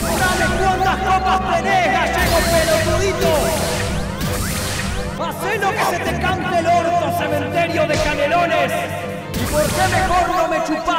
¡Dale cuántas copas tenés, gallego pelotudito! ¡Hacé lo que se te cante el orto, cementerio de canelones! ¿Y por qué mejor no me chupás?